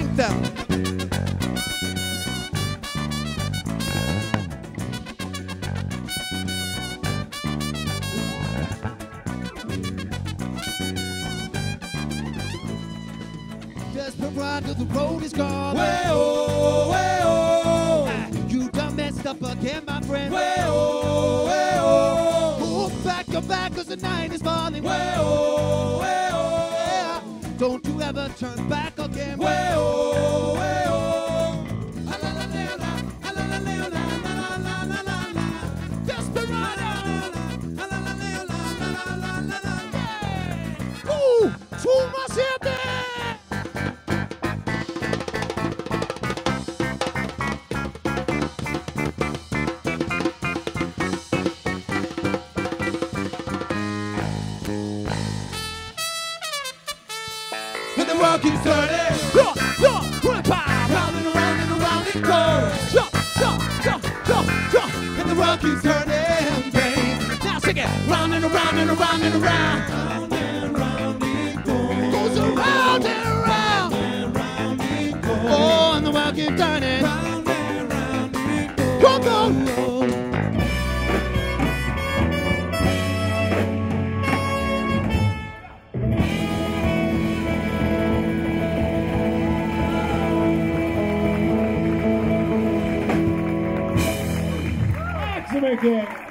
Sanctum! Desperado, the road is gone. Way-oh, way-oh. Ah, You done messed up again, my friend. Way-oh, way-oh. Move back your back, cause the night is falling. Way-oh, way-oh. Yeah. Don't you ever turn back again. Way-oh, way-oh. Ooh, too much the world keeps turning. Go, go, put power. Round and around and around it goes. Jump, jump, jump, jump, jump. And the world keeps turning, babe. Now sing it. Round and around and around and around. Round and round it goes. Goes around and around. And round it goes. Oh, and the world keeps turning. Excellent.